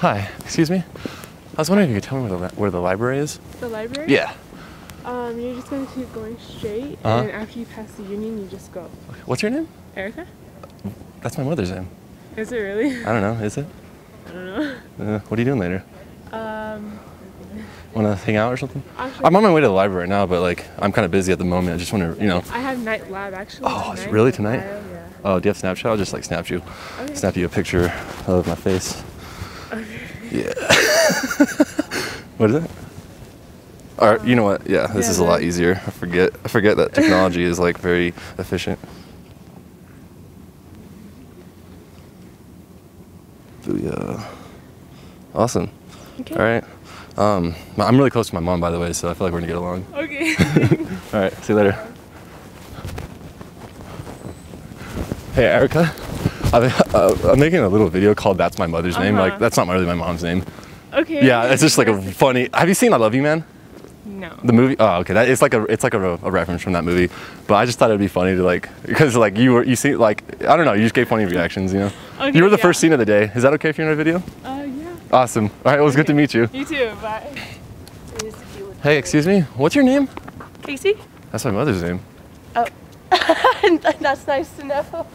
Hi, excuse me. I was wondering if you could tell me where the, li- where the library is. The library? Yeah. Um, you're just gonna keep going straight, Uh-huh. and after you pass the union, you just go. What's your name? Erica? That's my mother's name. Is it really? I don't know. Is it? I don't know. Uh, what are you doing later? Um, Want to hang out or something? actually, I'm on my way to the library right now, but like I'm kind of busy at the moment. I just want to, you know. I have night lab actually. Oh, tonight really tonight? Yeah. Oh, do you have Snapchat? I'll just like snap you, Okay. snap you a picture of my face. Okay. Yeah. what is it? All right, you know what? Yeah, this Yeah, is a lot easier. I forget. I forget that technology is like very efficient. Booyah. Awesome. Okay. All right. Um, I'm really close to my mom, by the way, so I feel like we're gonna get along. Okay. All right. See you later. Hey, Erica. I'm, uh, I'm making a little video called "That's My Mother's Name." Like, Uh-huh. that's not really my mom's name. okay. Yeah, it's just like a funny. Have you seen "I Love You, Man"? No. The movie? Oh, okay. That, it's like a it's like a, a reference from that movie. But I just thought it'd be funny to like because like you were you see like I don't know you just gave funny reactions. You know. Okay, you were the yeah. first scene of the day. Is that okay if you're in a video? Uh, yeah. Awesome. All right. Well, It was good to meet you. You too. Bye. Hey, excuse me. What's your name? Casey? That's my mother's name. Oh, that's nice to know.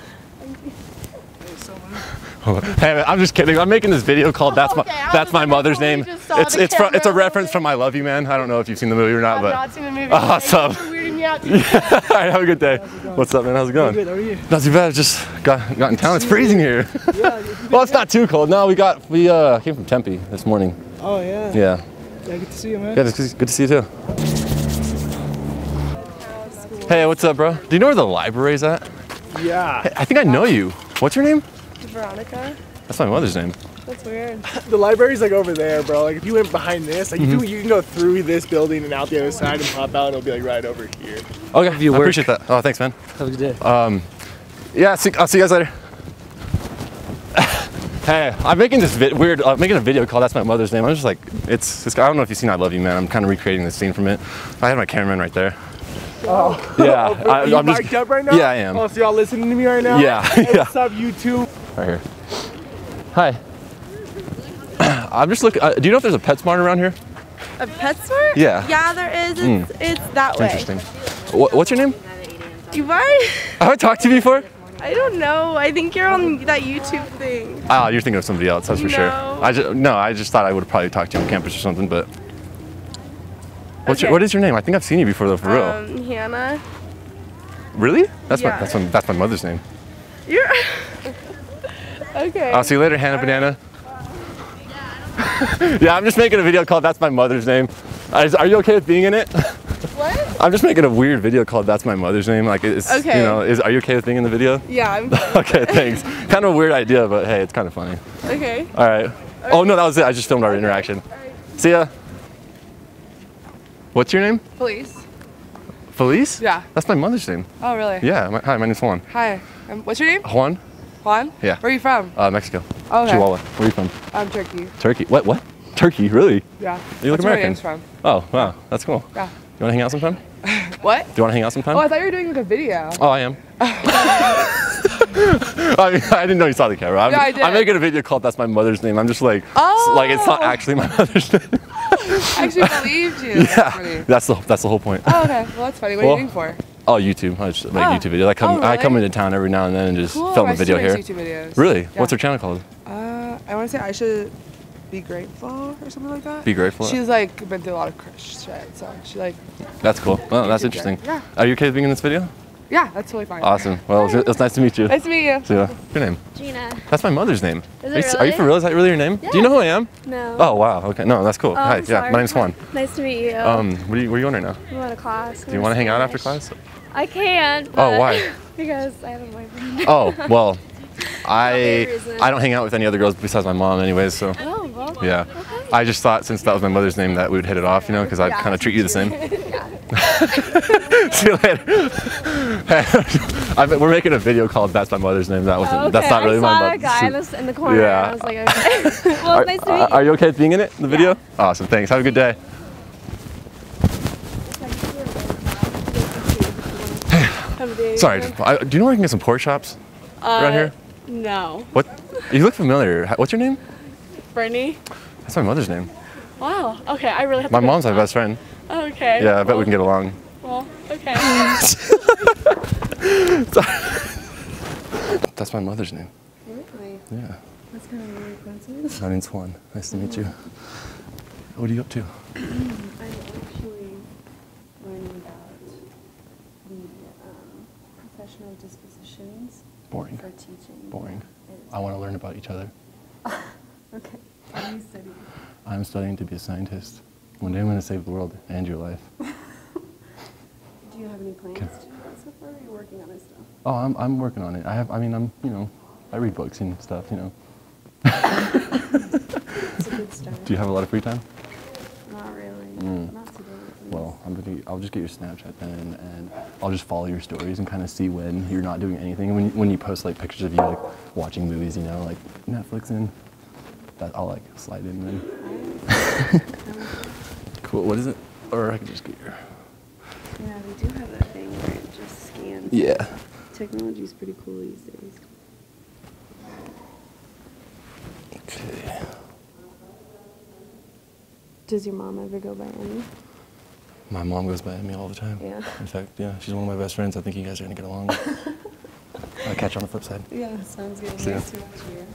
Hey, I'm just kidding. I'm making this video called "That's my I That's my mother's name." It's it's from, it's a reference from "I Love You, Man." I don't know if you've seen the movie or not, I've but not seen the movie. Awesome. Thank you weirding me out. All right, have a good day. What's up, man? How's it going? Good, how are you? Not too bad. Just got got in town. It's freezing here. well, it's not too cold. No, we got we uh came from Tempe this morning. Oh yeah. Yeah. Yeah, good to see you, man. Good, it's good to see you too. Hey, what's up, bro? Do you know where the library's at? Yeah. I think I know you. What's your name? Veronica? That's my mother's name. That's weird. The library's like over there, bro. Like if you went behind this, like Mm-hmm. you, can, you can go through this building and out the other side and pop out, and it'll be like right over here. Okay, you I work. appreciate that. Oh, thanks, man. Have a good day. Um, Yeah, see, I'll see you guys later. hey, I'm making this vi- weird. I'm making a video called "That's My Mother's Name." I'm just like, it's. it's I don't know if you've seen "I Love You, Man." I'm kind of recreating the scene from it. I had my cameraman right there. Oh. Yeah, I, Are you I'm just. mic'd up right now? Yeah, I am. Oh, so y'all listening to me right now? Yeah, Hey, yeah. What's up, YouTube? Right here. Hi. I'm just looking. Uh, do you know if there's a PetSmart around here? A PetSmart? Yeah. Yeah, there is. It's, it's that way. Interesting. What, what's your name? You are? Have I talked to you before? I don't know. I think you're on that YouTube thing. Oh, you're thinking of somebody else. That's for sure. I just no. I just thought I would probably talk to you on campus or something. But what's your, what is your name? I think I've seen you before though. For real. Um, Hannah. Really? That's my that's my that's my mother's name. You're. okay. I'll see you later, Hannah Banana. yeah, I'm just making a video called "That's My Mother's Name." Are you okay with being in it? What? I'm just making a weird video called "That's My Mother's Name." Like, it's Okay. you know, is are you okay with being in the video? Yeah, I'm. okay, thanks. kind of a weird idea, but hey, it's kind of funny. okay. All right. Oh no, that was it. I just filmed our interaction. See ya. What's your name? Police. Felice? Yeah. That's my mother's name. Oh, really? Yeah. My, hi, my name's Juan. Hi. Um, what's your name? Juan? Juan? Yeah. Where are you from? Uh, Mexico. Oh, okay. Chihuahua. Where are you from? I'm Turkey. Turkey. What? What? Turkey? Really? Yeah. You look That's where American. name's from. Oh, wow. That's cool. Yeah. You want to hang out sometime? What? Do you want to hang out sometime? Oh, I thought you were doing like a video. Oh, I am. I, mean, I didn't know you saw the camera. I'm, Yeah, I did. I'm making a video called "That's My Mother's Name." I'm just like, Oh. like it's not actually my mother's name. I actually believed you. That's. That's the that's the whole point. Oh, okay. Well, that's funny. What Well, are you doing for? Oh, YouTube. I just make Oh. YouTube videos. I come Oh, I come into town every now and then and just Cool. film a video here. YouTube videos. Really? Yeah. What's her channel called? Uh, I want to say I should be grateful or something like that. Be grateful. She's like been through a lot of crush shit, so she like, That's cool. Well, that's interesting. Yeah. Are you okay with being in this video? Yeah, that's totally fine. Awesome. Well, it's, it's nice to meet you. Nice to meet you. See ya. Your name? Gina. That's my mother's name. Is are, it you, are you for real? Is that really your name? Yeah. Do you know who I am? No. Oh wow. Okay. No, that's cool. Hi. Yeah. My name's Juan. Nice to meet you. Um, where are you, where are you going right now? I'm going to class. Do you want to hang out after class? I can't. Oh, why? because I have a boyfriend. Oh, well, I I don't hang out with any other girls besides my mom, anyways. So Oh, well. yeah, I just thought since that was my mother's name that we would hit it off, you know, because I kind of treat you the same. See you later. I, we're making a video called "That's My Mother's Name." That wasn't. Okay. That's not really I my saw that guy in the, in the corner. Yeah. I was like, okay. well, Are, nice to uh, meet you. are you okay with being in it, in the video? Awesome. Thanks. Have a good day. Sorry. I, do you know where I can get some pork chops around uh, here? No. What? You look familiar. What's your name? Brittany. That's my mother's name. Wow. Okay, I really have My mom's my best friend. Up. Okay. Yeah, I bet well, we can get along. Well, okay. That's my mother's name. Really? Yeah. That's kind of a weird coincidence. My name's Juan. Nice to meet you. What are you up to? I'm actually learning about the um, professional dispositions Boring. for teaching. Boring. It's- I want to learn about each other. Okay. What do you study? I'm studying to be a scientist. One day I'm going to save the world and your life. Do you have any plans to do that so far? Or are you working on this stuff? Oh, I'm, I'm working on it. I have, I mean, I'm, you know, I read books and stuff, you know. It's a good start. Do you have a lot of free time? Not really. Mm. Not today. Well. I'm gonna, I'll just get your Snapchat then, and I'll just follow your stories and kind of see when you're not doing anything. And when, you- when you post like pictures of you like watching movies, you know, like Netflix and that, I'll like slide in then. cool. What is it? Or I can just get your. Yeah, we do have that thing where it just scans. Yeah. Technology is pretty cool these days. Okay. Does your mom ever go by Emmy? My mom goes by me all the time. Yeah. In fact, yeah, she's one of my best friends. I think you guys are gonna get along. I'll catch you on the flip side. Yeah, sounds good. See. Nice to meet you.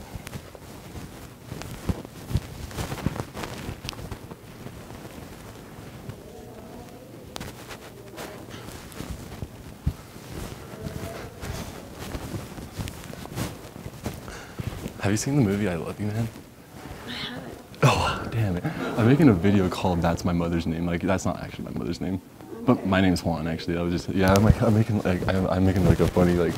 Have you seen the movie I Love You, Man? I haven't. Oh, damn it. I'm making a video called That's My Mother's Name. Like, that's not actually my mother's name. But my name's Juan, actually. I was just, yeah, I'm like, I'm making, like, I'm, I'm making, like, a funny, like,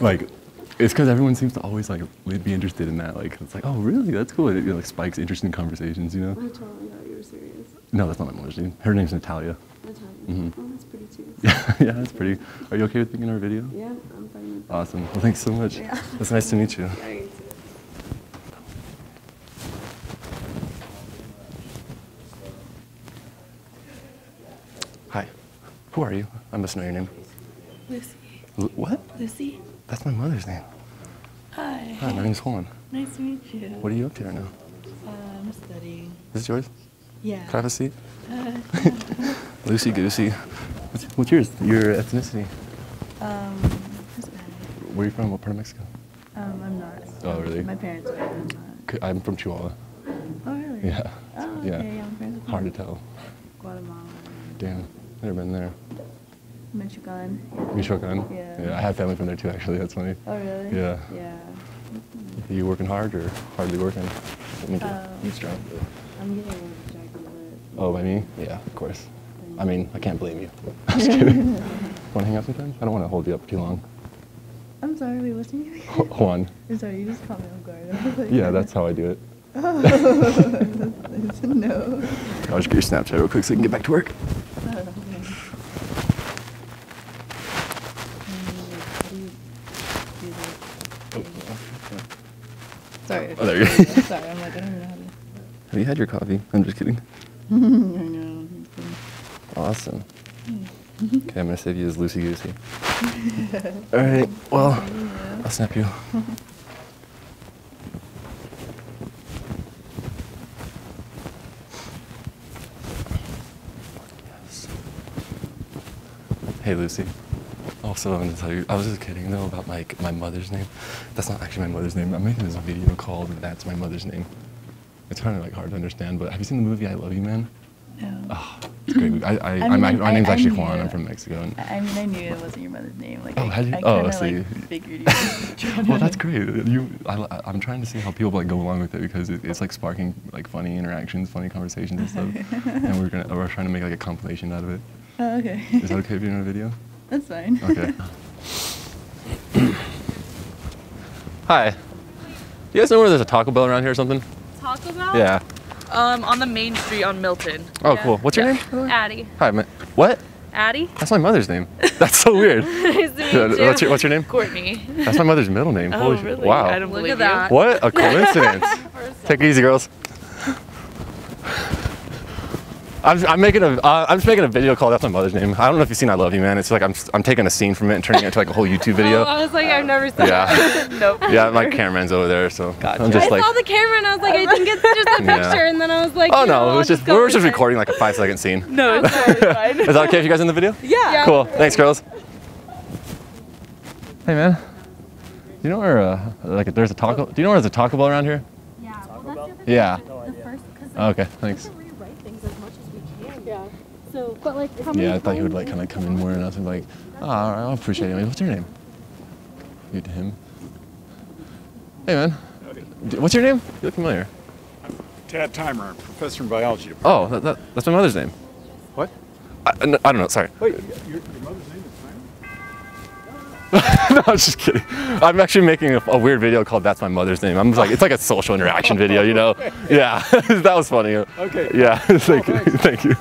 like, it's because everyone seems to always, like, be interested in that. Like, it's like, oh, really? That's cool. It, like, spikes interesting conversations, you know? I totally thought you were serious. No, that's not my mother's name. Her name's Natalia. Natalia. Mm -hmm. Oh, that's pretty too. Yeah, yeah, that's pretty. Are you okay with being in our video? Yeah, I'm fine with that. Awesome. Well, thanks so much. Yeah. It's nice to meet you too. Hi. Who are you? I must know your name. Lucy. L- what? Lucy. That's my mother's name. Hi. Hi, my name's Juan. Nice to meet you. What are you up to right now? Uh, I'm studying. Is this yours? Yeah. Can I have a seat? Uh, Lucy Goosey. What's, what's yours? Your ethnicity? um, Hispanic. Where are you from? What part of Mexico? Um, I'm not. Oh, really? My parents are. I'm not. I'm from Chihuahua. Oh, really? Yeah. Oh, okay. Yeah. Yeah, my parents are Hard to tell. Guatemala. Damn. Never been there. Michoacan. Yeah. Michoacan? Yeah. Yeah, I have family from there too, actually. That's funny. Oh, really? Yeah. Yeah. Are you working hard or hardly working? Let me get Um, strong. I'm getting a little distracted Oh, by me? Yeah, of course. I mean, I can't blame you. I'm just kidding. want to hang out sometime? I don't want to hold you up too long. I'm sorry, wait, what's your name? Juan. I'm sorry, you just caught me off guard. I like, Yeah, that's how I do it. Oh no. I'll just get your Snapchat real quick so you can get back to work. Sorry. Oh, there you go. Sorry, I'm like, I don't know how to. Have you had your coffee? I'm just kidding. I know. Awesome. Hmm. Okay, I'm gonna save you as Lucy Goosey. All right. Well, I'll snap you. Yes. Hey, Lucy. Also, I'm gonna tell you. I was just kidding though about my my mother's name. That's not actually my mother's name. I'm making this video called "That's My Mother's Name." It's kind of like hard to understand, but have you seen the movie "I Love You, Man"? No. Oh, it's a great. movie. I, I, I mean, my, I- my name's actually Juan. I'm from Mexico. And, I mean, I knew it wasn't your mother's name. Like, Oh, I, you? I Oh, so like figured you. well, that's great. You, I, I'm trying to see how people like go along with it because it, it's like sparking like funny interactions, funny conversations and stuff. and we're gonna we're trying to make like a compilation out of it. Oh, okay. Is that okay if you're in a video? That's fine. Okay. Hi. Do You guys know where there's a Taco Bell around here or something? Taco Bell? Yeah. Um, on the main street on Milton. Oh, Yeah. cool. What's your name? Addie. Hi, ma- What? Addie? That's my mother's name. That's so weird. nice to meet you. what's your What's your name? Courtney. That's my mother's middle name. Oh, Holy shit. really? Wow. I don't Look believe at you. that. What a coincidence. Take it easy, girls. I'm, I'm making a uh, I'm just making a video called "That's My Mother's Name." I don't know if you've seen "I Love You, Man." It's like I'm I'm taking a scene from it and turning it into like a whole YouTube Oh, video. I was like, I've never seen Yeah. that. nope. Yeah, my cameraman's over there, so I'm just I like. saw the camera and I was like, I think it's just a Yeah. picture, and then I was like, Oh you know, no, it I'll was just we were just it. recording like a five second scene. No, it's totally fine. Is that okay if you guys in the video? Yeah. Cool. Thanks, girls. Hey, man. Do you know where uh, like there's a taco? Do you know where there's a Taco Bell around here? Yeah, well, that's the other Yeah. the first, Okay, thanks. we rewrite things as much as we can. Yeah. So, but like, how Yeah, I thought he would like kind of come in more and I was like, oh, all right, I'll appreciate it. What's your name? You to him. Hey, man. D- What's your name? You look familiar. Tad Timer, I'm professor in biology department. Oh, that, that, that's my mother's name. What? I, I don't know. Sorry. Wait, your, your mother's name is Timer? no, I was just kidding. I'm actually making a, a weird video called "That's My Mother's Name." I'm like, it's like a social interaction video, you know? Yeah, that was funny. Okay. Yeah, thank you. Thank you.